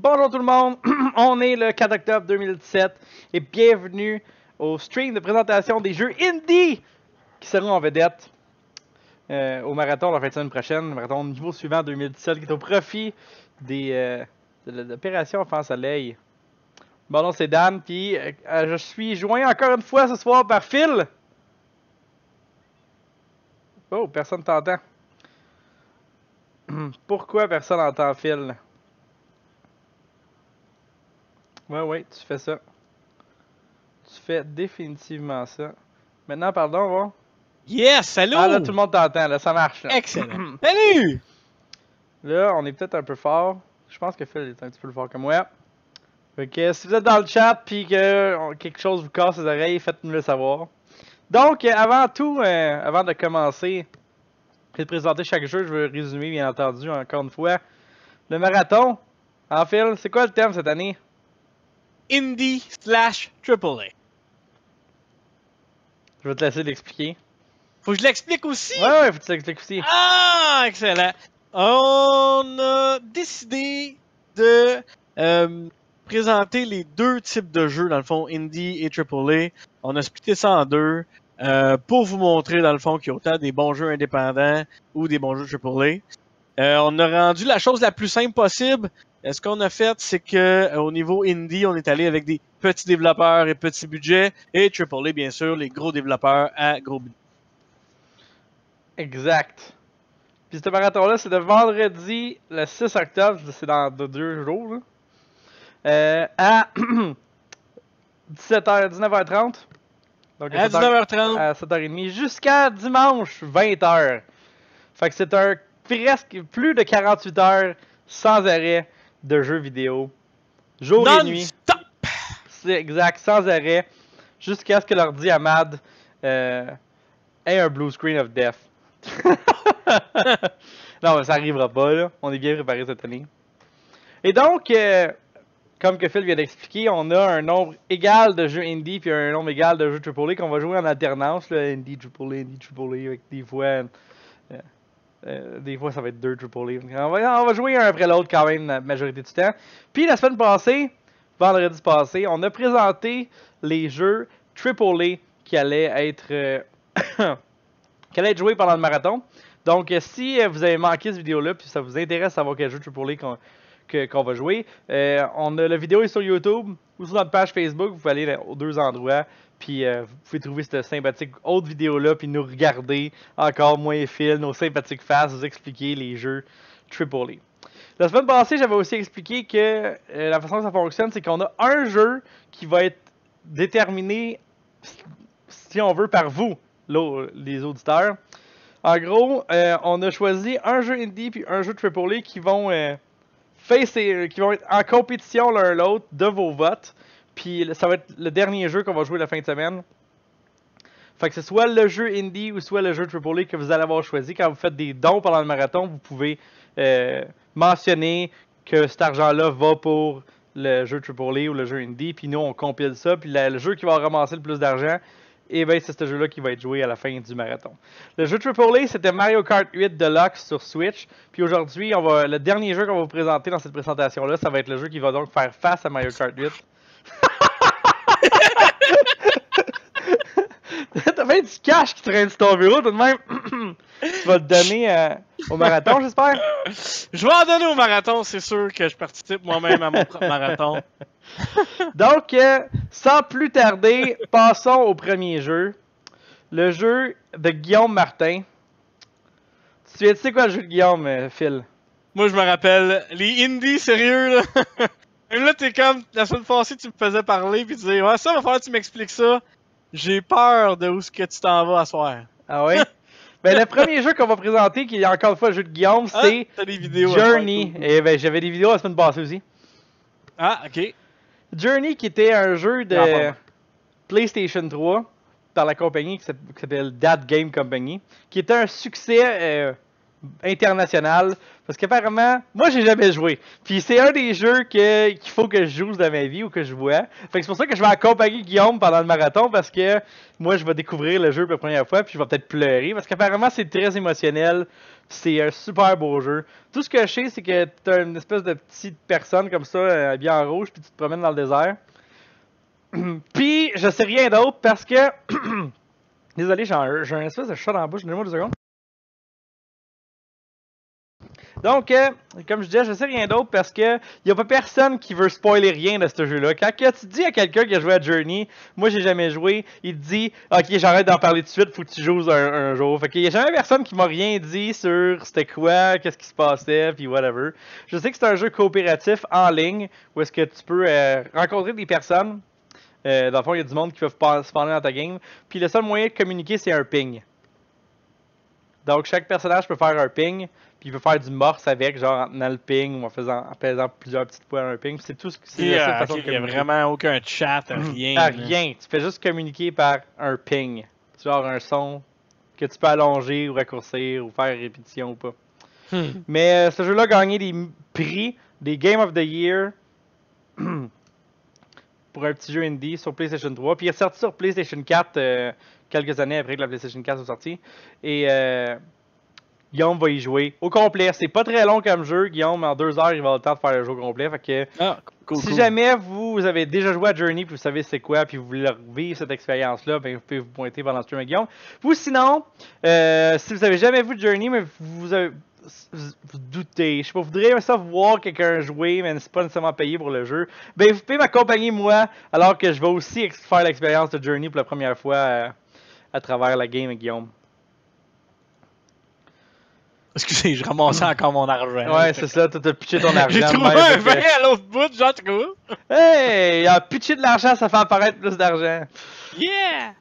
Bonjour tout le monde, on est le 4 octobre 2017 et bienvenue au stream de présentation des jeux indie qui seront en vedette euh, au marathon la fin de semaine prochaine, le marathon niveau suivant 2017 qui est au profit des, euh, de l'opération Enfant Soleil. Bon c'est Dan, puis euh, je suis joint encore une fois ce soir par Phil. Oh, personne t'entend. Pourquoi personne n'entend Phil? Ouais, ouais, tu fais ça. Tu fais définitivement ça. Maintenant, pardon, va. Yes, salut! Ah, là, tout le monde t'entend, là, ça marche. Là. Excellent. salut! Là, on est peut-être un peu fort. Je pense que Phil est un petit peu plus fort que moi. Fait que si vous êtes dans le chat puis que quelque chose vous casse les oreilles, faites-nous le savoir. Donc, euh, avant tout, euh, avant de commencer et de présenter chaque jeu, je veux résumer, bien entendu, encore une fois, le marathon. En Phil, c'est quoi le thème cette année? Indie slash AAA. Je vais te laisser l'expliquer. Faut que je l'explique aussi? Ouais, ouais, faut que tu l'expliques aussi. Ah, excellent. On a décidé de euh, présenter les deux types de jeux, dans le fond, Indie et AAA. On a splitté ça en deux euh, pour vous montrer, dans le fond, qu'il y a autant des bons jeux indépendants ou des bons jeux AAA. Euh, on a rendu la chose la plus simple possible. Euh, ce qu'on a fait, c'est que euh, au niveau indie, on est allé avec des petits développeurs et petits budgets, et AAA, bien sûr, les gros développeurs à gros budget. Exact. Puis ce marathon-là, c'est de vendredi le 6 octobre, c'est dans de deux jours, là, euh, à 17h, 19h30. Donc À 19h30. à 7h30 jusqu'à dimanche 20h. Fait que c'est un presque plus de 48 heures sans arrêt de jeux vidéo. Jour et nuit. Non-stop! C'est exact, sans arrêt. Jusqu'à ce que l'ordi à Mad euh, ait un blue screen of death. non, mais ça arrivera pas, là. On est bien préparé cette année. Et donc, euh, comme que Phil vient d'expliquer, on a un nombre égal de jeux indie puis un nombre égal de jeux AAA qu'on va jouer en alternance, là, indie, AAA, indie, AAA, avec des fois... euh, euh, des fois, ça va être deux. On va, on va jouer un après l'autre quand même la majorité du temps. Puis la semaine passée, vendredi passé, on a présenté les jeux AAA qui allaient être, euh, qui allaient être joués pendant le marathon. Donc, euh, si vous avez manqué cette vidéo-là, puis ça vous intéresse de savoir quel jeu qu'on que- qu'on va jouer, on a, la vidéo est sur YouTube ou sur notre page Facebook. Vous pouvez aller aux deux endroits. Puis euh, vous pouvez trouver cette sympathique autre vidéo-là, puis nous regarder encore moi et Phil, nos sympathiques faces, vous expliquer les jeux AAA. La semaine passée, j'avais aussi expliqué que euh, la façon que ça fonctionne, c'est qu'on a un jeu qui va être déterminé, si on veut, par vous, les auditeurs. En gros, euh, on a choisi un jeu indie puis un jeu AAA qui vont, face qui vont être en compétition l'un l'autre de vos votes. Puis ça va être le dernier jeu qu'on va jouer la fin de semaine. Fait que c'est soit le jeu indie ou soit le jeu AAA que vous allez avoir choisi. Quand vous faites des dons pendant le marathon, vous pouvez euh, mentionner que cet argent-là va pour le jeu AAA ou le jeu indie. Puis nous, on compile ça. Puis le jeu qui va ramasser le plus d'argent, et ben c'est ce jeu-là qui va être joué à la fin du marathon. Le jeu AAA, c'était Mario Kart 8 Deluxe sur Switch. Puis aujourd'hui, on va le dernier jeu qu'on va vous présenter dans cette présentation-là, ça va être le jeu qui va donc faire face à Mario Kart 8. T'as bien du cash qui traîne sur ton bureau, tout de même. tu vas le donner euh, au marathon, j'espère? Je vais en donner au marathon, c'est sûr que je participe moi-même à mon propre marathon. Donc, euh, sans plus tarder, passons au premier jeu. Le jeu de Guillaume Martin. Tu sais, tu sais quoi le jeu de Guillaume, euh, Phil? Moi, je me rappelle, les indies, sérieux, là. Même là, t'es comme, la semaine passée, tu me faisais parler, puis tu disais, ouais, ça, va falloir que tu m'expliques ça. J'ai peur de où ce que tu t'en vas à soir. Ah ouais? ben, le premier jeu qu'on va présenter, qui est encore une fois le jeu de Guillaume, Ah, c'est Journey. Et ben, j'avais des vidéos la semaine passée aussi. Ah, ok. Journey, qui était un jeu de Non. PlayStation 3 par la compagnie qui s'appelle That Game Company, qui était un succès euh, international. Parce qu'apparemment, moi j'ai jamais joué. Puis c'est un des jeux qu'il faut que je joue dans ma vie ou que je vois. Fait que c'est pour ça que je vais accompagner Guillaume pendant le marathon parce que moi je vais découvrir le jeu pour la première fois puis je vais peut-être pleurer parce qu'apparemment c'est très émotionnel. C'est un super beau jeu. Tout ce que je sais c'est que t'as une espèce de petite personne comme ça euh, habillée en rouge puis tu te promènes dans le désert. puis je sais rien d'autre parce que Désolé, j'ai un, un espèce de chat dans la bouche, donnez-moi deux secondes. Donc, euh, comme je disais, je sais rien d'autre parce que y a pas personne qui veut spoiler rien de ce jeu-là. Quand tu dis à quelqu'un qui a joué à Journey, moi j'ai jamais joué, il te dit Ok, j'arrête d'en parler tout de suite, faut que tu joues un, jour. Fait qu'il y a jamais personne qui m'a rien dit sur c'était quoi, qu'est-ce qui se passait, puis whatever. Je sais que c'est un jeu coopératif en ligne où est-ce que tu peux euh, rencontrer des personnes. Euh, dans le fond, il y a du monde qui peuvent se parler dans ta game. Puis le seul moyen de communiquer, c'est un ping. Donc chaque personnage peut faire un ping, puis il peut faire du morse avec, genre en tenant le ping ou en faisant en pesant plusieurs petites fois un ping. C'est tout ce que c'est de il y a vraiment aucun chat, rien. Ah, là. rien. Tu fais juste communiquer par un ping. Genre un son que tu peux allonger ou raccourcir ou faire répétition ou pas. Hmm. Mais euh, ce jeu-là a gagné des prix, des Game of the Year pour un petit jeu indie sur PlayStation 3. Puis il est sorti sur PlayStation 4 euh, quelques années après que la PlayStation 4 soit sortie. Et euh, Guillaume va y jouer au complet. C'est pas très long comme jeu, Guillaume. En deux heures, il va avoir le temps de faire le jeu au complet. Fait que Ah, cool, si cool. jamais vous avez déjà joué à Journey puis vous savez c'est quoi puis vous voulez revivre cette expérience-là, ben vous pouvez vous pointer pendant le stream avec Guillaume. Ou sinon, euh, si vous avez jamais vu Journey mais vous avez vous, doutez, je sais pas, vous voudriez ça voir quelqu'un jouer, mais c'est pas nécessairement payé pour le jeu, ben vous pouvez m'accompagner moi, alors que je vais aussi faire l'expérience de Journey pour la première fois euh, à travers la game Guillaume. Excusez, je ramassais encore mon argent. Ouais, c'est ça, t'as pitché ton argent. J'ai trouvé un vrai à l'autre bout, tu vois. Hey, a pitché de l'argent, ça fait apparaître plus d'argent. Yeah!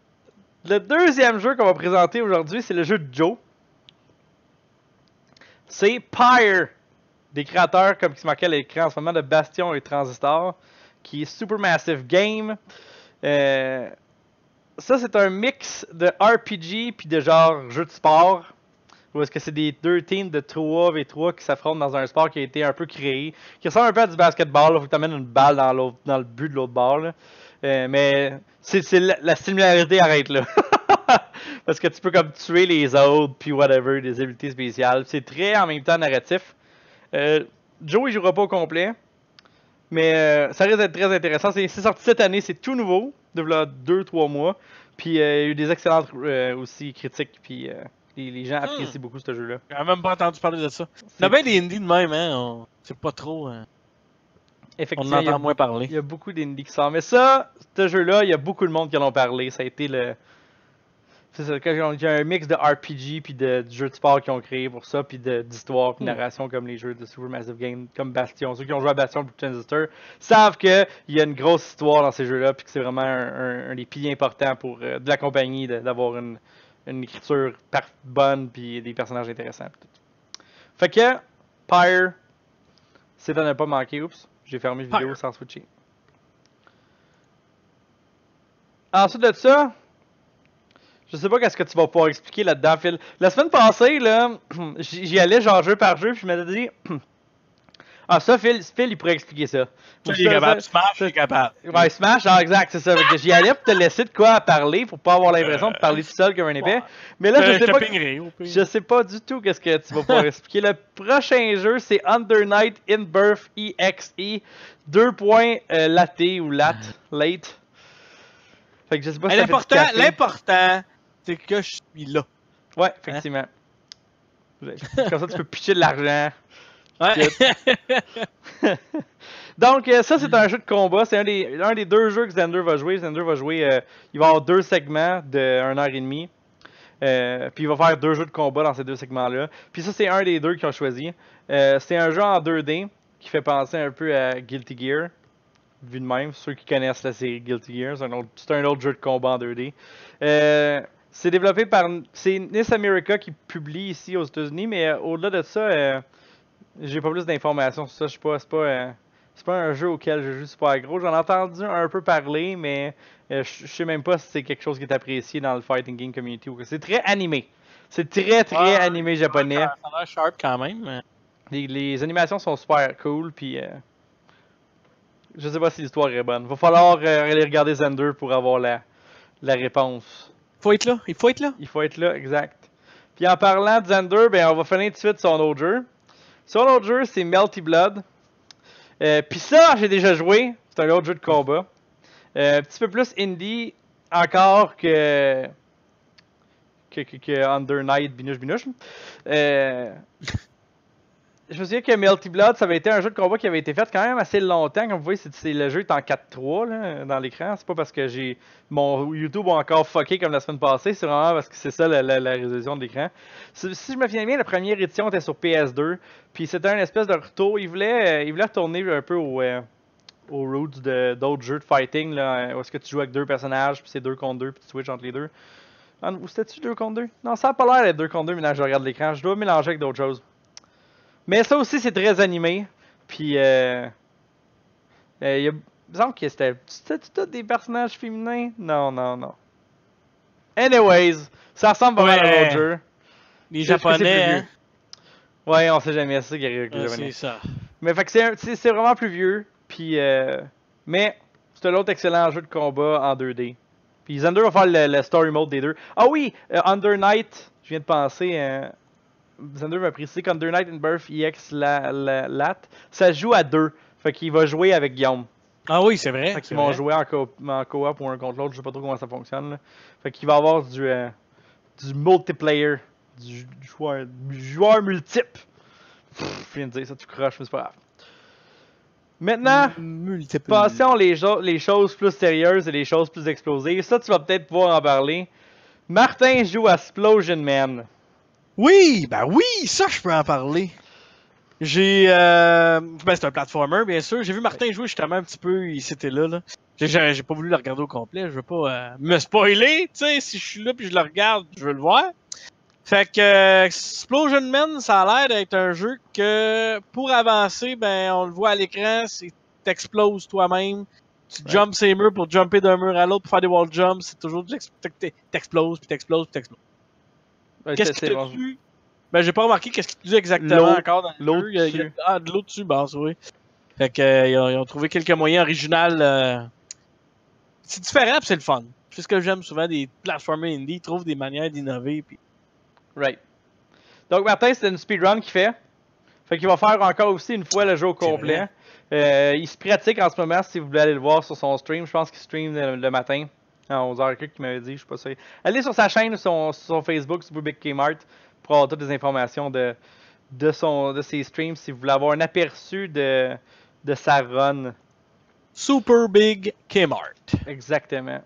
Le deuxième jeu qu'on va présenter aujourd'hui, c'est le jeu de Joe. C'est Pyre, des créateurs comme qui se marquait à l'écran en ce moment de Bastion et Transistor, qui est Supermassive Game. Euh, ça, c'est un mix de RPG puis de genre jeu de sport. Ou est-ce que c'est des deux teams de 3v3 qui s'affrontent dans un sport qui a été un peu créé, qui ressemble un peu à du basketball. Il faut que tu amènes une balle dans, dans le but de l'autre bord. là. Euh, mais c'est la, la similarité arrête là. Parce que tu peux comme tuer les autres, puis whatever, des habiletés spéciales. C'est très en même temps narratif. Euh, Joe il jouera pas au complet. Mais euh, ça risque d'être très intéressant. C'est sorti cette année, c'est tout nouveau, de 2-3 mois. Puis euh, il y a eu des excellentes euh, aussi critiques, puis euh, les, les gens apprécient beaucoup ce jeu-là. J'ai même pas entendu parler de ça. C'est- Il y a bien des indies de même, hein. On... C'est pas trop. hein. On Effectivement, en il y a entend moins parler. Il y a beaucoup d'indies qui sortent. Mais ça, ce jeu-là, il y a beaucoup de monde qui en ont parlé. Ça a été le. C'est ça, quand il y a un mix de RPG puis de, de jeux de sport qu'ils ont créé pour ça, puis de- d'histoire puis de Hmm. narration comme les jeux de Supermassive Game, comme Bastion. Ceux qui ont joué à Bastion pour Transistor savent qu'il y a une grosse histoire dans ces jeux-là, puis que c'est vraiment un, un- un des piliers importants pour euh, de la compagnie de- d'avoir une, une écriture bonne puis des personnages intéressants. tout. Fait que, Pyre, c'est à ne pas manquer. Oups, j'ai fermé la vidéo sans switcher. Ensuite de ça, je sais pas qu'est-ce que tu vas pouvoir expliquer là-dedans, Phil. La semaine passée, là, j'y allais genre jeu par jeu, puis je m'étais dit, ah ça, Phil, Phil, il pourrait expliquer ça. Tu es capable, Smash, tu es capable. Ouais, Smash, genre exact, c'est ça. J'y allais pour te laisser de quoi parler, pour pas avoir l'impression de parler tout seul comme un épais. Ouais. Mais là, Euh, je sais te pas. pingerai. Je sais pas du tout qu'est-ce que tu vas pouvoir expliquer. Le prochain jeu, c'est Under Night in Birth EXE. Deux points euh, laté ou lat, late. Fait que je sais pas si l'important, c'est que je suis là. Ouais, effectivement. Comme ça, tu peux pitcher de l'argent. Ouais. Donc, euh, ça, c'est un jeu de combat. C'est un des, un des deux jeux que Xander va jouer. Xander va jouer. euh, il va avoir deux segments de 1 heure et demie. Euh, puis il va faire deux jeux de combat dans ces deux segments-là. Puis ça, c'est un des deux qu'ils ont choisi. Euh, c'est un jeu en 2D qui fait penser un peu à Guilty Gear. Vu de même, ceux qui connaissent la série Guilty Gear, c'est un un autre jeu de combat en 2D. C'est développé par. C'est NIS America qui publie ici aux États-Unis, mais euh, au-delà de ça, euh, j'ai pas plus d'informations sur ça. Je sais pas, c'est pas, euh, c'est pas un jeu auquel je joue super gros. J'en ai entendu un peu parler, mais euh, je sais même pas si c'est quelque chose qui est apprécié dans le fighting game community c'est très animé. C'est très très Ouais, animé japonais. Ça a l'air sharp quand même. mais- Les, les animations sont super cool, puis je sais pas si l'histoire est bonne. Va falloir aller regarder Zender pour avoir la, la réponse. Faut être là, il faut être là. Il faut être là, exact. Puis en parlant de Zender, ben on va finir tout de suite son autre jeu. Son autre jeu, c'est Melty Blood. Euh, Puis ça, j'ai déjà joué. C'est un autre jeu de combat. Euh, un petit peu plus indie encore que que, que, que Under Night Binush Binush. Euh, je me souviens que Melty Blood, ça avait été un jeu de combat qui avait été fait quand même assez longtemps. Comme vous voyez, le jeu est en 4-3 là, dans l'écran. C'est pas parce que j'ai mon YouTube a encore fucké comme la semaine passée. C'est vraiment parce que c'est ça la, résolution de l'écran. Si, je me souviens bien, la première édition était sur PS2. Puis c'était un espèce de retour. Il voulait, euh, il voulait retourner un peu au, euh, aux roots d'autres jeux de fighting. Là, où est-ce que tu joues avec deux personnages, puis c'est deux contre deux, puis tu switches entre les deux. Ou c'était-tu deux contre deux? Non, ça a pas l'air d'être deux contre deux, mais là je regarde l'écran. Je dois mélanger avec d'autres choses. Mais ça aussi, c'est très animé. Puis, euh, euh, il y a, il me semble que c'était, tout des personnages féminins? Non, non, non. Anyways, ça ressemble pas mal à l'autre jeu. Les Japonais, hein. Ouais, on sait jamais, ça les Ah, c'est ça. Mais fait que c'est, vraiment plus vieux. Puis, euh, mais c'est un autre excellent jeu de combat en 2D. Puis Xander va faire le, le story mode des deux. Ah oui, euh, Under Night, je viens de penser. Euh, Xander m'a précisé qu'Under Night in Birth EX la, la- Lat, ça joue à deux. Fait qu'il va jouer avec Guillaume. Ah oui, c'est vrai. Fait qu'ils vont jouer en co- en coop ou un contre l'autre, je sais pas trop comment ça fonctionne. Là. Fait qu'il va avoir du, euh, du multiplayer, du, du joueur, du joueur multiple. Pff, je viens de dire ça, tu croches, mais c'est pas grave. Maintenant, Multiple. passons les, les choses plus sérieuses et les choses plus explosives. Ça, tu vas peut-être pouvoir en parler. Martin joue à Explosion Man. Oui, ben oui, ça je peux en parler. J'ai, euh... ben c'est un platformer bien sûr. J'ai vu Martin jouer justement un petit peu, il s'était là là. J'ai- pas voulu le regarder au complet, je veux pas euh, me spoiler, tu sais, si je suis là puis je le regarde, je veux le voir. Fait que euh, Explosion Man, ça a l'air d'être un jeu que pour avancer, ben on le voit à l'écran, c'est t'exploses toi-même. Tu Ouais. jumps ces murs pour jumper d'un mur à l'autre pour faire des wall jumps, c'est toujours t'exploses puis t'exploses puis t'exploses. Ouais, Qu'est-ce qui te tue? Ben, j'ai pas remarqué qu'est-ce qui te tue exactement encore dans le L'eau jeu. Il y a- il y a- dessus. Ah, de l'eau dessus, bah, oui. Fait que, euh, ils, ont, ils ont trouvé quelques moyens originaux. euh, C'est différent, c'est le fun. C'est ce que j'aime souvent des platformers indie. Ils trouvent des manières d'innover. Right. Donc Martin, c'est une speedrun qu'il fait. Fait qu'il va faire encore aussi une fois le jeu au complet. Euh, il se pratique en ce moment si vous voulez aller le voir sur son stream. Je pense qu'il stream le, le matin à 11h qu'il m'avait dit, je suis pas sûr. Allez sur sa chaîne, son, sur son Facebook, sur Big Kmart, pour avoir toutes les informations de, de, son, de ses streams si vous voulez avoir un aperçu de, de sa run. Super Big Kmart. Exactement.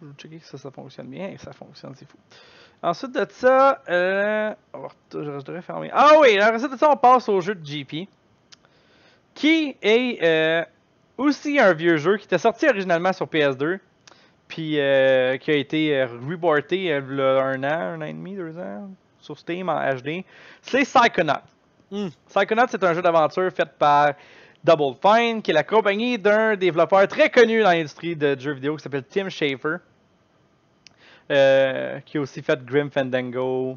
Je vais checker que ça, ça fonctionne bien. Ça fonctionne, c'est fou. Ensuite de ça, euh, je devrais fermer. Ah oui, ensuite de ça, on passe au jeu de GP. Qui est euh, aussi un vieux jeu qui était sorti originalement sur PS2. Puis euh, qui a été euh, reporté euh, v'là un an, un an et demi, deux ans, sur Steam en HD. C'est Psychonaut. Hmm. Psychonaut, c'est un jeu d'aventure fait par Double Fine, qui est la compagnie d'un développeur très connu dans l'industrie de jeux vidéo qui s'appelle Tim Schafer. Euh, qui a aussi fait Grim Fandango,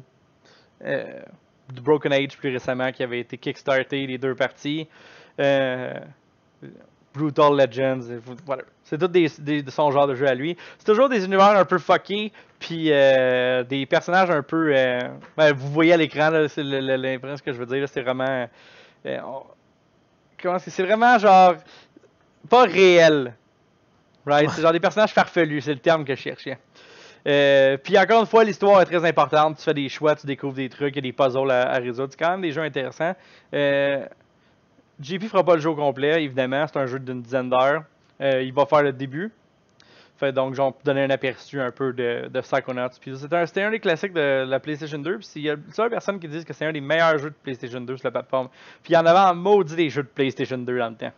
Broken Age plus récemment, qui avait été kickstarté les deux parties. Euh, Brutal Legends, whatever. C'est tout des, des- de son genre de jeu à lui. C'est toujours des univers un peu fuckés, puis euh, des personnages un peu. euh, ben, vous voyez à l'écran, c'est l'impression que je veux dire, c'est vraiment. euh, comment c'est vraiment genre. Pas réel. Right? C'est genre des personnages farfelus, c'est le terme que je cherchais. Puis encore une fois, l'histoire est très importante. Tu fais des choix, tu découvres des trucs, il y a des puzzles à résoudre. C'est quand même des jeux intéressants. Euh, JP fera pas le jeu au complet, évidemment. C'est un jeu d'une dizaine d'heures. Euh, il va faire le début. Fait donc, genre, donner un aperçu un peu de, de Psychonauts. Puis c'est un- c'était un, des classiques de la PlayStation 2. Puis il y a plusieurs personnes qui disent que c'est un des meilleurs jeux de PlayStation 2 sur la plateforme. Puis il y en avait en maudit des jeux de PlayStation 2 dans le temps.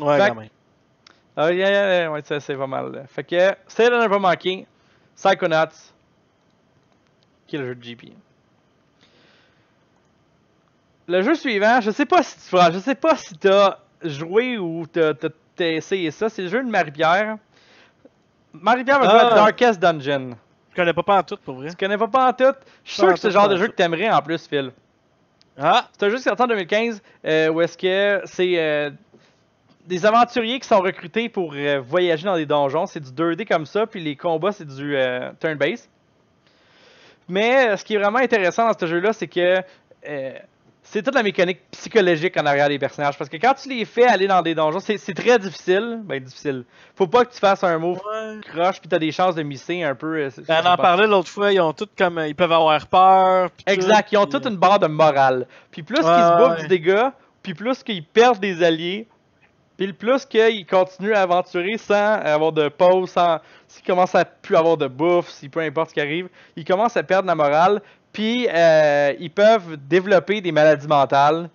Ouais, Fait quand même. Ah, yeah, yeah, yeah, ouais, ça, c'est pas mal. là. Fait que, c'est de ne pas manquer. Psychonauts, qui est le jeu de GP. Le jeu suivant, je sais pas si tu feras- je sais pas si t'as joué ou t'as t'as- t'as essayé ça. C'est le jeu de Marie-Pierre. Marie-Pierre va jouer à Ah. Darkest Dungeon. Je connais pas pas en tout pour vrai. Tu connais pas pas en tout? Je suis sûr Pas que c'est le genre de jeu que t'aimerais en plus, Phil. Ah! C'est un jeu qui sorti en 2015 euh, où est-ce que c'est euh, des aventuriers qui sont recrutés pour euh, voyager dans des donjons. C'est du 2D comme ça, puis les combats c'est du euh, turn-based. Mais euh, ce qui est vraiment intéressant dans ce jeu-là, c'est que euh, c'est toute la mécanique psychologique en arrière des personnages. Parce que quand tu les fais aller dans des donjons, c'est très difficile. Ben, difficile. Faut pas que tu fasses un move Ouais. croche, puis t'as des chances de misser un peu. euh, Ben, on en parlait l'autre fois, ils ont tous comme. Ils peuvent avoir peur. pis tout, Exact, ils ont toute une barre de morale. Puis plus qu'ils se bouffent ouais. du dégât, puis plus qu'ils perdent des alliés, puis le plus qu'ils continuent à aventurer sans avoir de pause, sans s'ils commencent à plus avoir de bouffe, si peu importe ce qui arrive, ils commencent à perdre la morale, puis euh, ils peuvent développer des maladies mentales,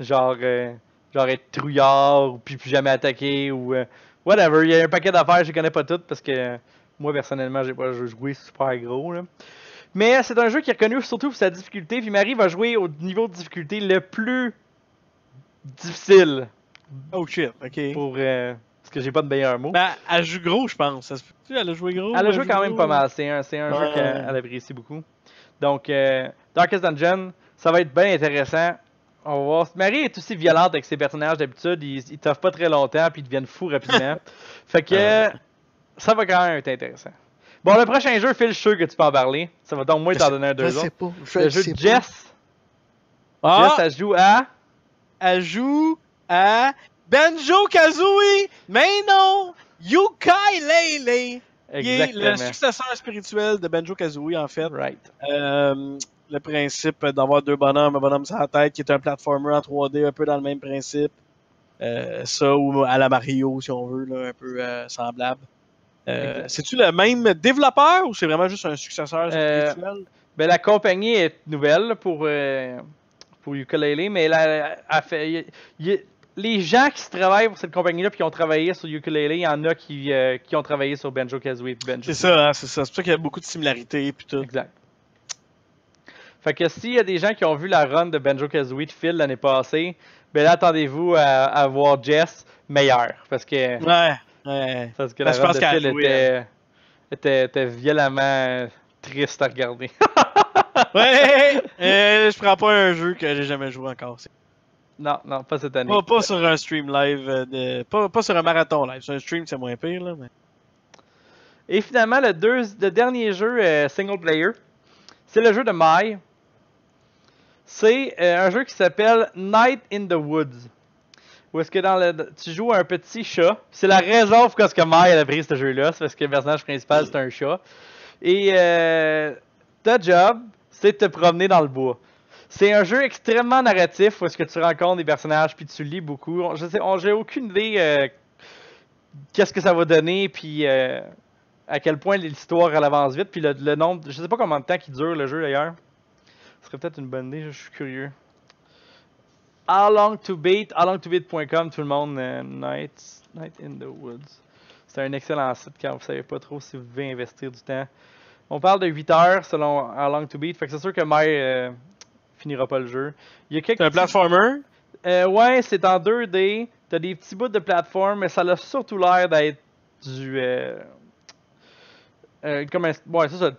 genre euh, genre être trouillard ou puis plus jamais attaquer ou euh, whatever. Il y a un paquet d'affaires, je les connais pas toutes parce que moi personnellement j'ai pas joué super gros là. Mais c'est un jeu qui est reconnu surtout pour sa difficulté. Puis Marie va jouer au niveau de difficulté le plus difficile. Oh shit, ok. Pour, euh, parce que j'ai pas de meilleur mot. Ben, elle joue gros, je pense. Elle a joué gros? Elle a joué quand même gros? pas mal. C'est un, un jeu qu'elle elle apprécie beaucoup. Donc, euh, Darkest Dungeon, ça va être bien intéressant. On va voir. Marie est aussi violente avec ses personnages d'habitude. Ils, ils toffent pas très longtemps puis ils deviennent fous rapidement. fait que Ah. ça va quand même être intéressant. Bon, le prochain jeu, Phil, je suis sûr que tu peux en parler. Ça va donc moins Je t'en donner un Je deux sais autres. pas. Je Le jeu de. Jess. Ah! Jess, ça joue à? Elle joue à Banjo Kazooie! Mais non! Yukai Lele! Qui est le Exactement. successeur spirituel de Banjo Kazooie, en fait. Right. Euh, le principe d'avoir deux bonhommes, un bonhomme sur la tête qui est un platformer en 3D, un peu dans le même principe. Euh, ça, ou à la Mario, si on veut, là, un peu euh, semblable. C'est-tu le même développeur ou c'est vraiment juste un successeur spirituel? Ben, la compagnie est nouvelle pour, pour Ukulele, mais elle a fait. y- y- les gens qui se travaillent pour cette compagnie-là puis qui ont travaillé sur Ukulele, il y en a qui, euh, qui ont travaillé sur Banjo Kazooie et. C'est ça, hein, c'est ça. C'est pour ça qu'il y a beaucoup de similarités puis tout. Exact. Fait que s'il y a des gens qui ont vu la run de Banjo Kazooie de Phil l'année passée, ben là attendez-vous à, à voir Jess meilleur. Parce que, Ouais, ouais. parce que Ben, la run de Phil joué, était, était, était violemment triste à regarder. Ouais, euh, je prends pas un jeu que j'ai jamais joué encore. Non, non, pas cette année. Pas, pas sur un stream live, euh, de, pas, pas sur un marathon live. Sur un stream, c'est moins pire, là. Mais... Et finalement, le, deux, le dernier jeu euh, single player, c'est le jeu de Mai. C'est euh, un jeu qui s'appelle Night in the Woods. Où est-ce que dans le, tu joues un petit chat. C'est la raison pour que Mai a pris ce jeu-là. C'est parce que le personnage principal, c'est un chat. Et euh, ta job, c'est de te promener dans le bois. C'est un jeu extrêmement narratif où est-ce que tu rencontres des personnages puis tu lis beaucoup. Je sais, j'ai aucune idée euh, qu'est-ce que ça va donner puis euh, à quel point l'histoire elle avance vite puis le, nombre. Je sais pas combien de temps qui dure le jeu d'ailleurs. Ce serait peut-être une bonne idée. Je suis curieux. How long to beat, howlongtobeat.com, tout le monde. euh, Night, in the Woods. C'est un excellent site quand vous savez pas trop si vous devez investir du temps. On parle de 8 heures selon How long to beat. Fait que c'est sûr que Mai euh, finira pas le jeu. Il y a quelques C'est un platformer? euh, ouais, c'est en 2D. T'as des petits bouts de plateforme, mais ça a surtout l'air d'être du. Euh, euh, comme un. Ouais, c'est ça.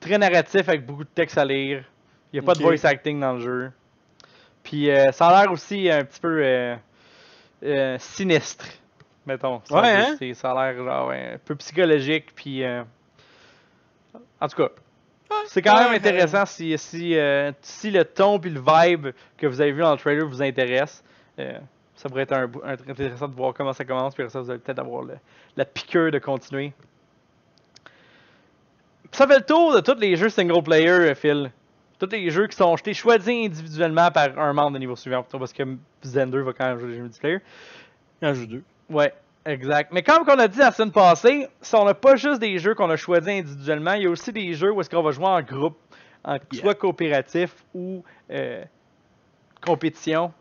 Très narratif avec beaucoup de texte à lire. Il n'y a pas de voice acting dans le jeu. Puis euh, ça a l'air aussi un petit peu euh, euh, sinistre, mettons. C'est un Ouais, hein? c'est- Ça a l'air genre ouais, un peu psychologique. Puis. en tout cas. C'est quand même intéressant si, si, euh, si le ton puis le vibe que vous avez vu dans le trailer vous intéresse. Euh, ça pourrait être un, bou- un- intéressant de voir comment ça commence, puis après ça, vous allez peut-être avoir le- la piqûre de continuer. Ça fait le tour de tous les jeux single player, euh, Phil. Tous les jeux qui sont jetés, choisis individuellement par un membre de niveau suivant, parce que Zender va quand même jouer les jeux multiplayer. Il en joue deux. Ouais, exact. Mais comme on a dit la semaine passée, on n'a pas juste des jeux qu'on a choisis individuellement, il y a aussi des jeux où est-ce qu'on va jouer en groupe, en Yeah. soit coopératif ou euh, compétition.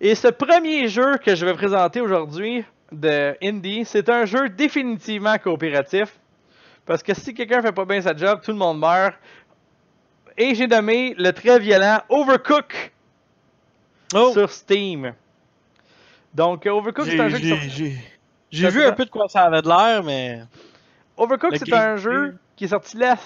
Et ce premier jeu que je vais présenter aujourd'hui de Indie, c'est un jeu définitivement coopératif. Parce que si quelqu'un fait pas bien sa job, tout le monde meurt. Et j'ai nommé le très violent Overcook Oh! sur Steam. Donc, Overcook, c'est un jeu qui J'ai vu un peu de quoi ça avait de l'air, mais. Overcooked, c'est un jeu qui est sorti la-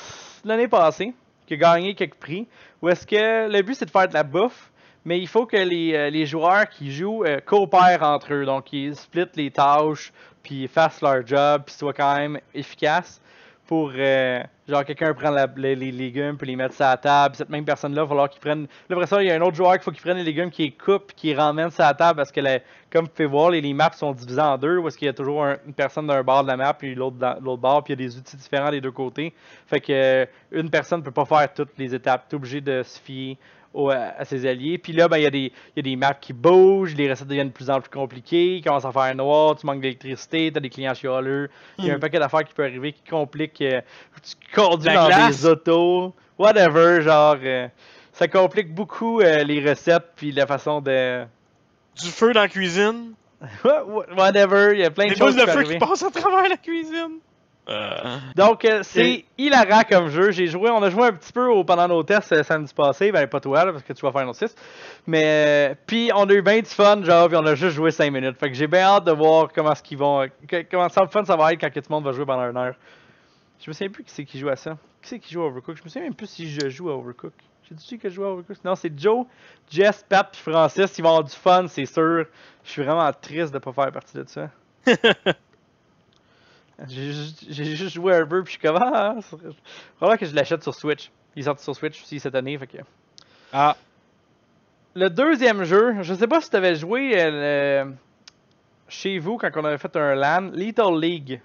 l'année passée, qui a gagné quelques prix, où est-ce que le but c'est de faire de la bouffe, mais il faut que les, euh, les joueurs qui jouent euh, coopèrent entre eux, donc ils splitent les tâches, puis fassent leur job, puis soient quand même efficaces pour, euh, genre, quelqu'un prend la- les, les légumes, puis les mettre sur la table, cette même personne-là, il va falloir qu'il prenne, là, après ça, il y a un autre joueur qu'il faut qu'il prenne les légumes, qu'il les coupe, qu'il les ramène sur la table, parce que, la- comme vous pouvez voir, les, les maps sont divisées en deux, où est-ce qu'il y a toujours un- une personne d'un bord de la map, puis l'autre dans l'autre bord, puis il y a des outils différents des deux côtés. Fait que euh, une personne peut pas faire toutes les étapes. Tu es obligé de se fier à, ses alliés. Puis là, ben, il y, a des- il y a des maps qui bougent, les recettes deviennent de plus en plus compliquées, il commence à faire noir, tu manques d'électricité, tu as des clients chialeux. Il y a un Hmm. paquet d'affaires qui peut arriver qui compliquent. euh, tu conduis La dans glace. des autos, whatever, genre. euh, ça complique beaucoup euh, les recettes, puis la façon de. Du feu dans la cuisine. whatever, il y a plein de Des choses boules qui de feu qui passent à travers la cuisine. Euh, Donc, euh, c'est Et- hilarant comme jeu. J'ai joué, on a joué un petit peu au- pendant nos tests euh, samedi passé. Ben, pas toi, là, parce que tu vas faire un autre 6. Mais, puis on a eu bien du fun, genre, puis on a juste joué 5 minutes. Fait que j'ai bien hâte de voir comment ce qu'ils vont. que- comment ça fun ça va être quand tout le monde va jouer pendant une heure. Je me souviens plus qui c'est qui joue à ça. Qui c'est qui joue à Overcook Je me souviens même plus si je joue à Overcook. J'ai dit que je joue à Overcook Non, c'est Joe, Jess, Pat puis Francis. Ils vont avoir du fun, c'est sûr. Je suis vraiment triste de pas faire partie de ça. J'ai juste, joué un peu, puis je suis comme, ah, probablement que je l'achète sur Switch. Il est sorti sur Switch aussi cette année, fait que... Ah, Le deuxième jeu, je sais pas si tu avais joué euh, chez vous quand on avait fait un LAN, Little League.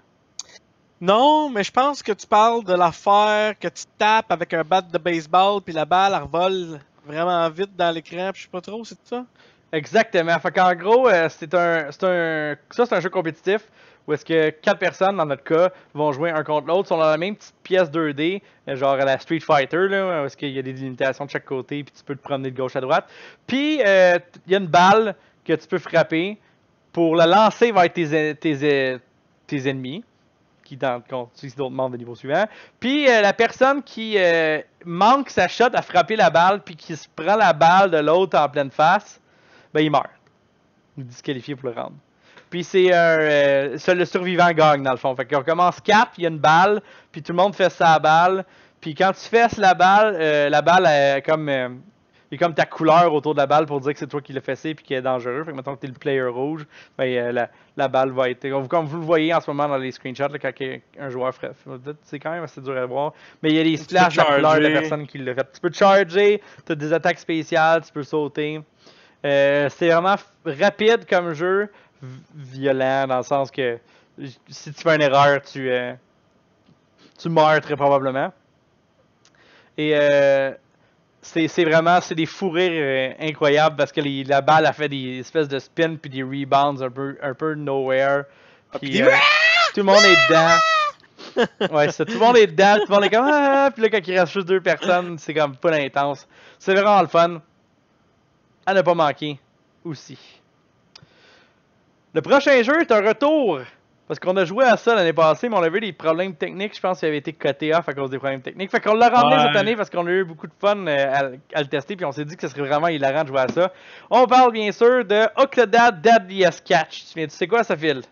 Non, mais je pense que tu parles de l'affaire que tu tapes avec un bat de baseball puis la balle elle revole vraiment vite dans l'écran, puis je sais pas trop, c'est ça? Exactement. Fait qu'en gros, euh, c'est un, un, ça c'est un jeu compétitif où est-ce que quatre personnes dans notre cas vont jouer un contre l'autre, sont dans la même petite pièce 2D, euh, genre à la Street Fighter là, où est-ce qu'il y a des limitations de chaque côté, puis tu peux te promener de gauche à droite. Puis euh, il y a une balle que tu peux frapper pour la lancer vers tes, tes, tes ennemis qui dans contre d'autres membres de niveau suivant. Puis euh, la personne qui euh, manque sa shot à frapper la balle puis qui se prend la balle de l'autre en pleine face, ben il meurt. Il est disqualifié pour le rendre. Puis c'est euh, le survivant gagne dans le fond. Fait qu'on commence 4, il y a une balle, puis tout le monde fait sa balle. Puis quand tu fesses la balle, euh, la balle est comme il y a comme ta couleur autour de la balle pour dire que c'est toi qui l'as fessé puis qui est dangereux. Fait que maintenant que t'es le player rouge, ben euh, la, la balle va être. Comme, vous le voyez en ce moment dans les screenshots, là, quand un joueur ferait. C'est quand même assez dur à voir. Mais il y a des Tu peux splashes de couleur de la personne qui l'a fait. Tu peux charger, tu as des attaques spéciales, tu peux sauter. Euh, c'est vraiment rapide comme jeu, violent dans le sens que si tu fais une erreur, tu, euh, tu meurs très probablement. Et euh, c'est vraiment c'est des fous rires euh, incroyables parce que les- la balle a fait des espèces de spins puis des rebounds un peu, un peu nowhere. Puis puis euh, tout le monde est dedans. ouais, c'est tout le monde est dedans, tout le monde est comme ah, puis là quand il reste juste deux personnes, c'est comme pas intense. C'est vraiment le fun. À ne pas manquer aussi. Le prochain jeu est un retour. Parce qu'on a joué à ça l'année passée, mais on avait eu des problèmes techniques. Je pense qu'il avait été coté off à cause des problèmes techniques. Fait qu'on l'a ramené Ouais. cette année parce qu'on a eu beaucoup de fun euh, à, à le tester. Puis on s'est dit que ce serait vraiment hilarant de jouer à ça. On parle bien sûr de Octodad Deadliest Catch. Tu, tu sais quoi ça, Phil?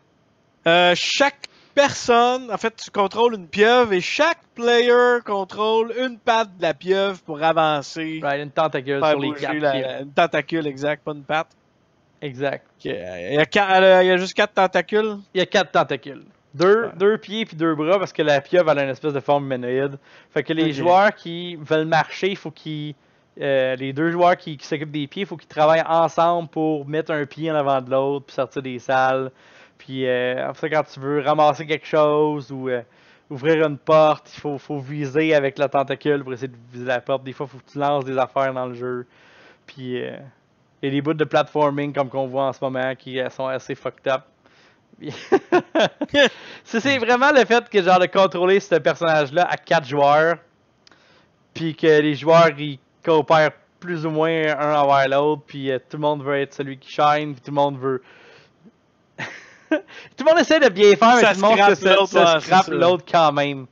Euh, chaque personne, en fait, tu contrôles une pieuvre et chaque player contrôle une patte de la pieuvre pour avancer. Right, une tentacule sur les quatre la- une tentacule, exact, pas une patte. Exact. Euh, Il y, a, quatre- euh, il y a juste quatre tentacules. Il y a quatre tentacules. Deux, Ouais. deux pieds puis deux bras parce que la pieuvre elle a une espèce de forme humanoïde. Fait que les joueurs qui veulent marcher, il faut qu'ils. euh, les deux joueurs qui, qui s'occupent des pieds, il faut qu'ils travaillent ensemble pour mettre un pied en avant de l'autre puis sortir des salles. Puis euh, après quand tu veux ramasser quelque chose ou euh, ouvrir une porte, il faut, faut viser avec la tentacule pour essayer de viser la porte. Des fois, il faut que tu lances des affaires dans le jeu. Puis a des bouts de platforming comme qu'on voit en ce moment qui euh, sont assez fucked up. C'est vraiment le fait que genre de contrôler ce personnage-là à quatre joueurs, puis que les joueurs ils coopèrent plus ou moins un envers l'autre, puis euh, tout le monde veut être celui qui shine, puis tout le monde veut. tout le monde essaie de bien faire, mais tout le monde se, se- l'autre quand même.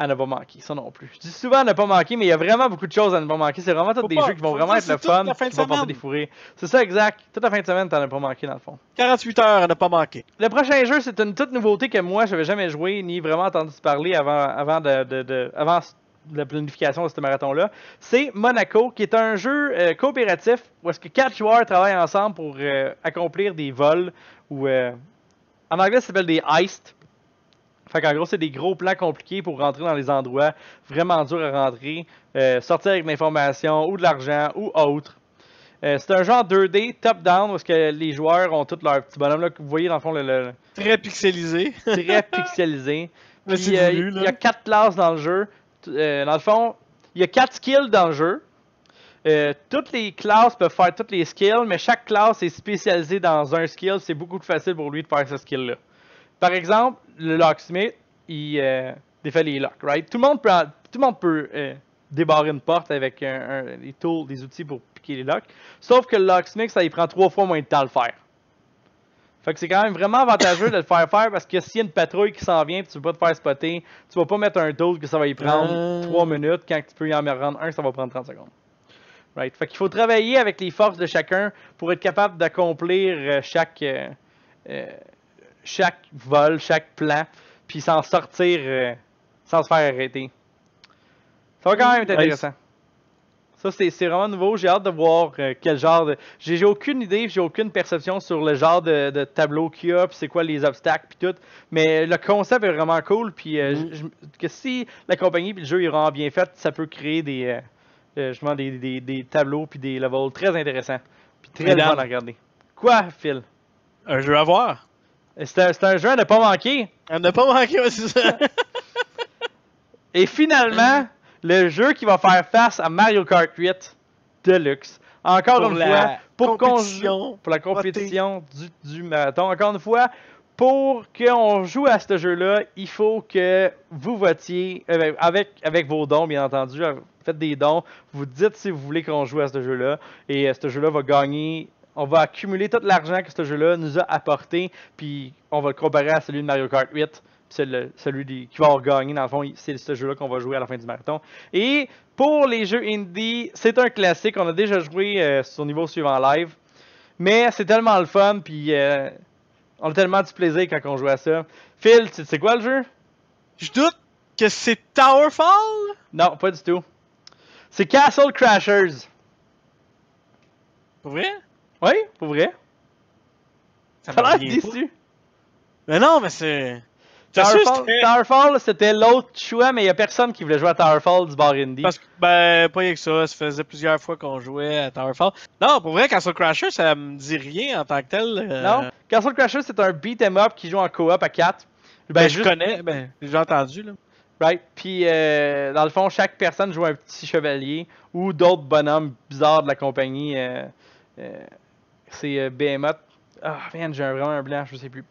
À ne pas manquer, ça non plus. Je dis souvent à ne pas manquer, mais il y a vraiment beaucoup de choses à ne pas manquer. C'est vraiment tous des pas- jeux qui vont vraiment être le fun, la fin de qui vont des fourrés. C'est ça, exact. Toute la fin de semaine, t'en as pas manqué dans le fond. 48 heures à ne pas manquer. Le prochain jeu, c'est une toute nouveauté que moi, je n'avais jamais joué ni vraiment entendu parler avant, avant, de, de- de- avant la planification de ce marathon-là. C'est Monaco, qui est un jeu euh, coopératif où est-ce que quatre joueurs travaillent ensemble pour euh, accomplir des vols ou euh, en anglais, ça s'appelle des heists. Fait qu'en gros, c'est des gros plans compliqués pour rentrer dans les endroits vraiment durs à rentrer, euh, sortir avec de l'information ou de l'argent ou autre. Euh, c'est un genre 2D top-down est-ce que les joueurs ont tous leurs petits bonhommes là, que vous voyez dans le fond le- le, Très pixelisé. très pixelisé. Euh, il là. y a quatre classes dans le jeu. Euh, dans le fond, il y a quatre skills dans le jeu. Euh, toutes les classes peuvent faire toutes les skills, mais chaque classe est spécialisée dans un skill. C'est beaucoup plus facile pour lui de faire ce skill-là. Par exemple, le locksmith, il euh, défait les locks, right? Tout le monde peut, tout le monde peut euh, débarrer une porte avec un, un- des tools, des outils pour piquer les locks. Sauf que le locksmith, ça il prend trois fois moins de temps à le faire. Fait que c'est quand même vraiment avantageux de le faire faire parce que s'il y a une patrouille qui s'en vient et tu veux pas te faire spotter, tu vas pas mettre un tool que ça va y prendre Euh. 3 minutes quand tu peux y en rendre un, ça va prendre 30 secondes. Right. Fait qu'il faut travailler avec les forces de chacun pour être capable d'accomplir euh, chaque, euh, euh, chaque vol, chaque plan, puis s'en sortir euh, sans se faire arrêter. Ça va quand même être intéressant. Ça, c'est c'est vraiment nouveau. J'ai hâte de voir euh, quel genre de. J'ai j'ai aucune idée, j'ai aucune perception sur le genre de, de tableau qu'il y a, puis c'est quoi les obstacles, puis tout. Mais le concept est vraiment cool, puis euh, Mhm. je- que si la compagnie puis le jeu est vraiment bien fait, ça peut créer des, euh, euh, justement des, des, des tableaux puis des levels très intéressants, puis très fun à regarder. Quoi, Phil? Un jeu à voir. C'est un, jeu à ne pas manquer. À ne pas manquer, c'est ça. Et finalement, le jeu qui va faire face à Mario Kart 8 Deluxe. Encore Pour une fois, pour compétition. pour la compétition du, du marathon. Encore une fois, pour qu'on joue à ce jeu-là, il faut que vous votiez euh, avec, avec vos dons, bien entendu. Faites des dons. Vous dites si vous voulez qu'on joue à ce jeu-là. Et euh, ce jeu-là va gagner. On va accumuler tout l'argent que ce jeu-là nous a apporté. Puis on va le comparer à celui de Mario Kart 8. Puis c'est le- celui qui va avoir gagné, dans le fond, c'est ce jeu-là qu'on va jouer à la fin du marathon. Et pour les jeux indie, c'est un classique. On a déjà joué euh, sur niveau suivant live. Mais c'est tellement le fun, puis euh, on a tellement du plaisir quand on joue à ça. Phil, tu sais quoi le jeu? Je doute que c'est Towerfall? Non, pas du tout. C'est Castle Crashers. Pour vrai? Oui, pour vrai? Ça me l'air déçu. Mais non, mais c'est. Towerfall, c'était- Towerfall, c'était l'autre choix, mais il y a personne qui voulait jouer à Towerfall du bar indie. Parce que, ben, pas rien que ça. Ça faisait plusieurs fois qu'on jouait à Towerfall. Non, pour vrai, Castle Crasher, ça me dit rien en tant que tel. euh, Non? Castle Crashers, c'est un beat 'em up qui joue en coop à 4. Ben, je connais, ben, j'ai entendu, là. Right? Puis, euh, dans le fond, chaque personne joue un petit chevalier ou d'autres bonhommes bizarres de la compagnie. euh, euh, c'est Behemoth. Ah, man, j'ai un- vraiment un blanc, je sais plus.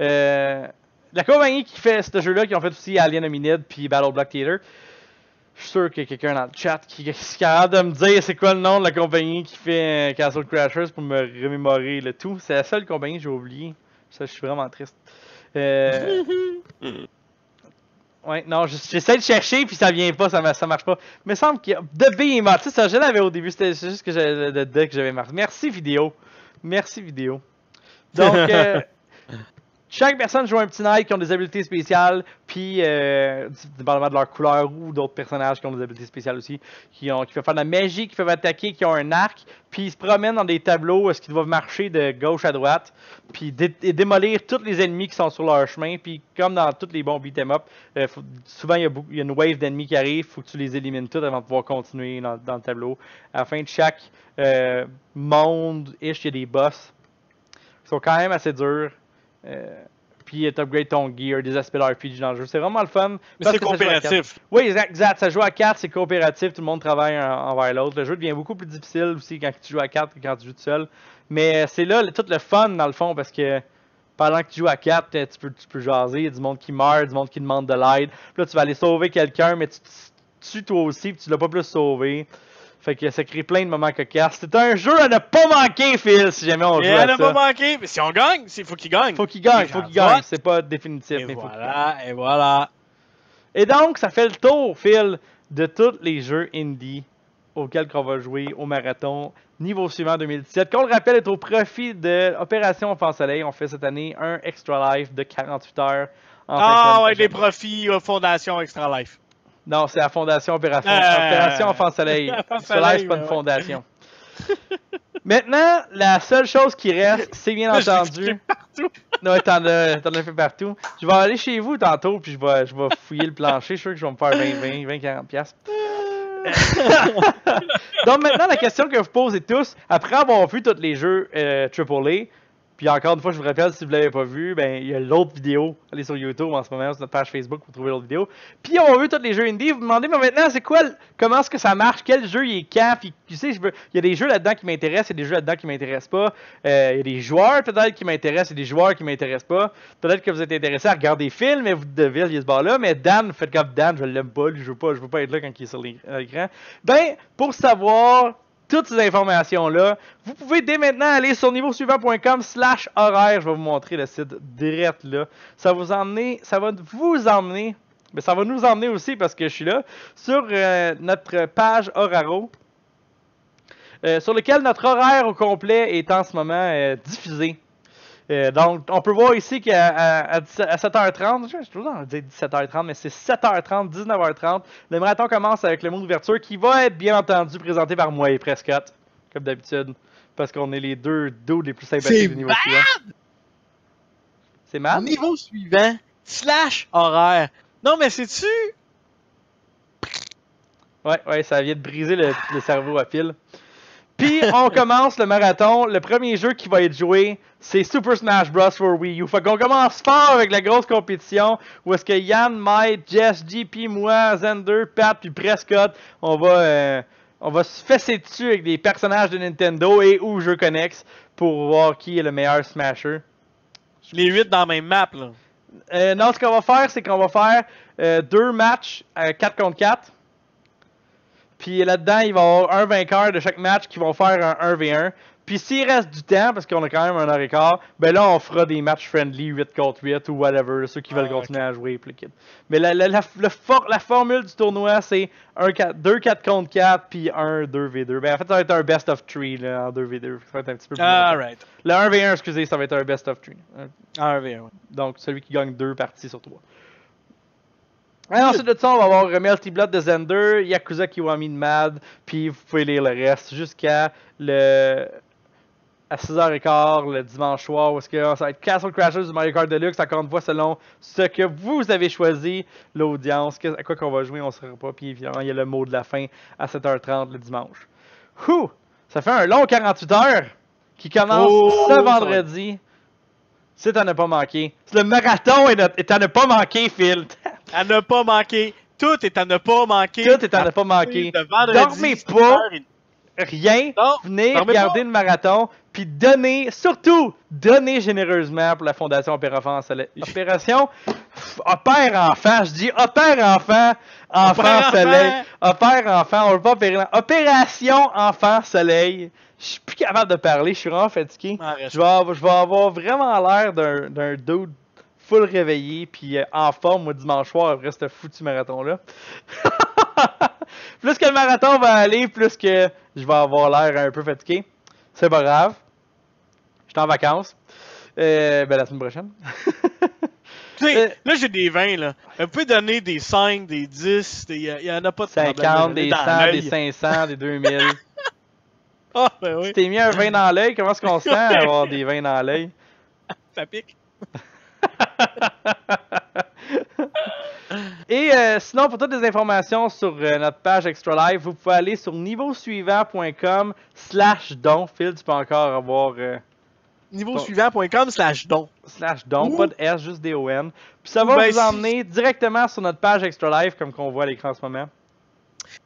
Euh, la compagnie qui fait ce jeu-là, qui ont fait aussi Alien Hominid puis Battle Block Theater. Je suis sûr qu'il y a quelqu'un dans le chat qui, qui est capable de me dire c'est quoi le nom de la compagnie qui fait euh, Castle Crashers pour me remémorer le tout. C'est la seule compagnie que j'ai oublié. Ça, je suis vraiment triste. Euh, Ouais, non, je- j'essaie de chercher puis ça vient pas, ça, ça marche pas. Mais il me semble qu'il y a. De Behemoth, tu sais, ça, je l'avais au début, c'était juste que j'avais de, de que j'avais marqué. Merci vidéo. Merci vidéo. Euh, chaque personne joue un petit knight qui ont des habiletés spéciales, puis, euh, dépendamment de leur couleur ou d'autres personnages qui ont des habiletés spéciales aussi, qui, ont, qui peuvent faire de la magie, qui peuvent attaquer, qui ont un arc, puis ils se promènent dans des tableaux, est-ce qu'ils doivent marcher de gauche à droite, puis démolir tous les ennemis qui sont sur leur chemin, puis comme dans tous les bons beat'em up, euh, souvent il y, a une wave d'ennemis qui arrive, faut que tu les élimines tous avant de pouvoir continuer dans, dans le tableau. À la fin de chaque euh, monde, ish, il y a des boss qui sont quand même assez durs. Euh, puis tu upgrades ton gear, des aspects RPG dans le jeu. C'est vraiment le fun. Mais c'est coopératif. Oui, exact, exact. Ça joue à 4, c'est coopératif, tout le monde travaille en- envers l'autre. Le jeu devient beaucoup plus difficile aussi quand tu joues à 4 que quand tu joues tout seul. Mais c'est là tout le fun dans le fond parce que pendant que tu joues à 4, tu peux, tu peux jaser, il y a du monde qui meurt, du monde qui demande de l'aide. Puis là, tu vas aller sauver quelqu'un, mais tu tues toi aussi, puis tu l'as pas plus sauvé. Fait que ça crée plein de moments cocasses. C'est un jeu à ne pas manquer, Phil, si jamais on Et joue elle à n'a pas ça. manqué. Mais si on gagne, il faut qu'il gagne. Faut qu'il gagne, faut qu'il gagne. C'est pas définitif, Et mais faut voilà, et voilà. Et donc, ça fait le tour, Phil, de tous les jeux indie auxquels on va jouer au marathon niveau suivant 2017. Qu'on le rappelle, est au profit de Opération Enfant Soleil. On fait cette année un Extra Life de 48 heures. en Ah, ouais, prochaine. profits euh, Fondation Extra Life. Non, c'est la Fondation Opération, Euh, Opération Enfant Soleil. Enfant Soleil, c'est pas une fondation. Maintenant, la seule chose qui reste, c'est bien Je entendu. Ouais, t'en as, t'en as fait partout. Je vais aller chez vous tantôt, puis je vais, je vais fouiller le plancher. Je suis sûr que je vais me faire 20, 20, 20 40 piastres. Donc maintenant, la question que vous posez tous, après avoir vu tous les jeux euh, AAA, puis encore une fois, je vous rappelle, si vous l'avez pas vu, ben il y a l'autre vidéo. Allez sur YouTube en ce moment, sur notre page Facebook pour trouver l'autre vidéo. Puis on vu tous les jeux indie. Vous vous demandez, mais maintenant, c'est quoi, comment est-ce que ça marche, quel jeu il est quand, tu sais, je veux, il y a des jeux là-dedans qui m'intéressent, il y a des jeux là-dedans qui m'intéressent pas. Euh, il y a des joueurs peut-être qui m'intéressent, il y a des joueurs qui m'intéressent pas. Peut-être que vous êtes intéressé à regarder des films, et vous devez il y a ce bar-là, mais Dan, faites comme Dan, je l'aime pas, je veux pas, je veux pas être là quand il est sur l'écran. Ben, pour savoir toutes ces informations-là, vous pouvez dès maintenant aller sur niveausuivant.com slash horaire. Je vais vous montrer le site direct là. Ça vous emmener, ça va vous emmener, mais ça va nous emmener aussi parce que je suis là, sur euh, notre page Horaro. euh, sur lequel notre horaire au complet est en ce moment euh, diffusé. Euh, donc, on peut voir ici qu'à à, à 17 à 7h30, je suis toujours dans le dire 17h30, mais c'est 7h30, 19h30. Le marathon commence avec le mot d'ouverture qui va être bien entendu présenté par moi et Prescott, comme d'habitude, parce qu'on est les deux dos les plus sympathiques du niveau suivant. C'est mal? niveau suivant, slash horaire. Non, mais c'est-tu? Ouais, ouais, ça vient de briser le, le cerveau à fil. Puis on commence le marathon. Le premier jeu qui va être joué, c'est Super Smash Bros. for Wii U. Fait qu'on commence fort avec la grosse compétition où est-ce que Yann, Mike, Jess, JP, moi, Zender, Pat puis Prescott, on va, euh, on va se fesser dessus avec des personnages de Nintendo et ou Jeux Connex pour voir qui est le meilleur Smasher. Les 8 dans la même map, là. Euh, non, ce qu'on va faire, c'est qu'on va faire euh, deux matchs à 4 contre 4. Puis là-dedans, il va y avoir un vainqueur de chaque match qui vont faire un 1v1. Puis s'il reste du temps, parce qu'on a quand même un heure et quart, ben là, on fera des matchs friendly 8 contre 8 ou whatever, ceux qui veulent Ah, continuer à jouer. Mais la, la, la, for- la formule du tournoi, c'est 2 4 contre 4 puis 1 2v2. Ben en fait, ça va être un best of 3 là, en 2v2. Ça va être un petit peu plus longtemps. Alright. Le 1v1, excusez, ça va être un best of 3. Ah, ouais, ouais. Donc, celui qui gagne deux parties sur trois. Et ensuite de ça, on va avoir euh, Melty Blood de Zender, Yakuza Kiwami de Mad, puis vous pouvez lire le reste jusqu'à le à 6h15 le dimanche soir où est-ce que ça va être Castle Crashers du Mario Kart Deluxe encore une fois selon ce que vous avez choisi l'audience. À quoi qu'on va jouer on ne saura pas. Puis évidemment il y a le mot de la fin à 7h30 le dimanche. Ouh, ça fait un long 48 heures qui commence Oh, ce vendredi. C'est à ne pas manquer. Le marathon est, à- à ne pas manquer Phil. À ne pas manquer. Tout est à ne pas manquer. tout est à ne pas manquer. Vendredi, Dormez pas. Rien Non, Venez regarder le marathon, puis donnez, surtout, donnez généreusement pour la Fondation Opération Soleil. Opération Opère Enfant, je dis Opère Enfant, Enfant Opère Soleil. Enfant. Opère Enfant, on veut pas opérer. Opération Enfant Soleil. Je suis plus capable de parler, je suis vraiment fatigué. Arrête. Je vais, avoir- je vais avoir vraiment l'air d'un dude full réveillé, puis euh, en forme, moi, dimanche soir, après ce foutu marathon-là. plus que le marathon va aller, plus que je vais avoir l'air un peu fatigué. C'est pas grave. Je suis en vacances. Euh, ben, la semaine prochaine. Tu sais, Euh, là, j'ai des 20, là. Vous pouvez donner des 5, des 10, des- il y, en a pas de problème. 50, des Dans 100, l'œil. des 500, des 2000. Ah, ben oui, Tu t'es mis un vin dans l'œil, comment est-ce qu'on se sent à avoir des vins dans l'œil? ça pique. Et euh, sinon, pour toutes les informations sur euh, notre page Extra Live, vous pouvez aller sur niveausuivant.com slash don. Phil, tu peux encore avoir euh, Niveau Bon. suivant.com slash don. slash don, Ouh. pas de S, juste D-O-N. Puis ça va ben, vous si- emmener directement sur notre page Extra Live, comme qu'on voit à l'écran en ce moment.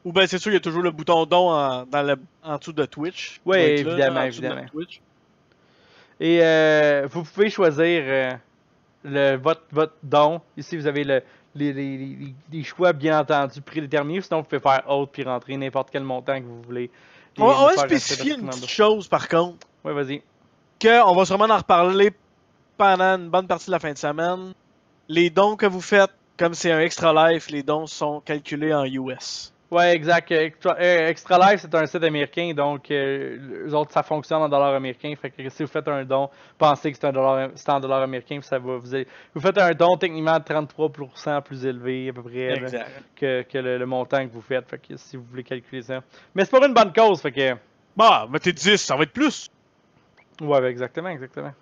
Ou ben, c'est sûr, il y a toujours le bouton don en, dans le, en dessous de Twitch. Oui, là, évidemment, évidemment. Et euh, vous pouvez choisir le, votre, votre don. Ici, vous avez le, les, les- les- les choix, bien entendu, prédéterminés. Sinon, vous pouvez faire autre puis rentrer n'importe quel montant que vous voulez. On, on va spécifier une petite chose, par contre. Oui, vas-y. que on va sûrement en reparler pendant une bonne partie de la fin de semaine. Les dons que vous faites comme c'est un extra life, les dons sont calculés en US. Ouais, exact. Extra, euh, Extra Life, c'est un site américain, donc euh, eux autres, ça fonctionne en dollars américains. Fait que si vous faites un don, pensez que c'est un dollar, c'est en dollars américains, ça va vous, vous faites un don techniquement de 33% plus élevé à peu près là, que, que le, le montant que vous faites. Fait que si vous voulez calculer ça. Mais c'est pour une bonne cause, fait que. Bah, mettez 10, ça va être plus. Ouais, ben, exactement, exactement.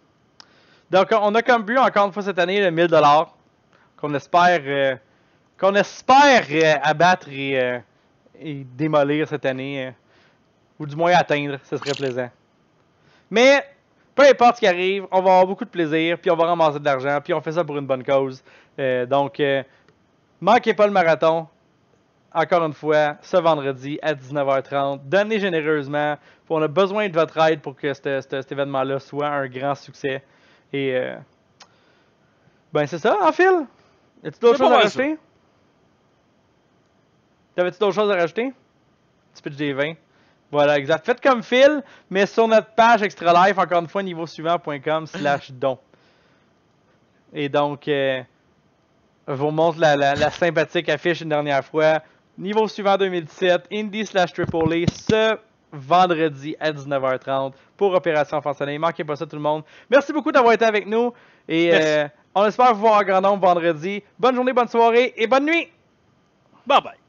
Donc, on a comme but, encore une fois cette année, le 1000 dollars qu'on espère, euh, qu'on espère euh, abattre et, euh, et démolir cette année, euh, ou du moins atteindre, ce serait plaisant. Mais, peu importe ce qui arrive, on va avoir beaucoup de plaisir, puis on va ramasser de l'argent, puis on fait ça pour une bonne cause. Euh, donc, euh, manquez pas le marathon. Encore une fois, ce vendredi à 19h30. Donnez généreusement. On a besoin de votre aide pour que ce- ce- cet événement-là soit un grand succès. Et euh, ben c'est ça, en fil. As-tu d'autres C'est choses à rajouter? T'avais-tu d'autres choses à rajouter? Petit pitch des 20. Voilà, exact. Faites comme Phil, mais sur notre page Extra Life, encore une fois, niveau suivant.com slash don. Et donc, euh, je vous montre la, la- la sympathique affiche une dernière fois. Niveau suivant 2017, Indie slash Triple A, ce vendredi à 19h30 pour Opération Forcené. Manquez pas ça tout le monde. Merci beaucoup d'avoir été avec nous et euh, on espère vous voir en grand nombre vendredi. Bonne journée, bonne soirée et bonne nuit! Bye bye.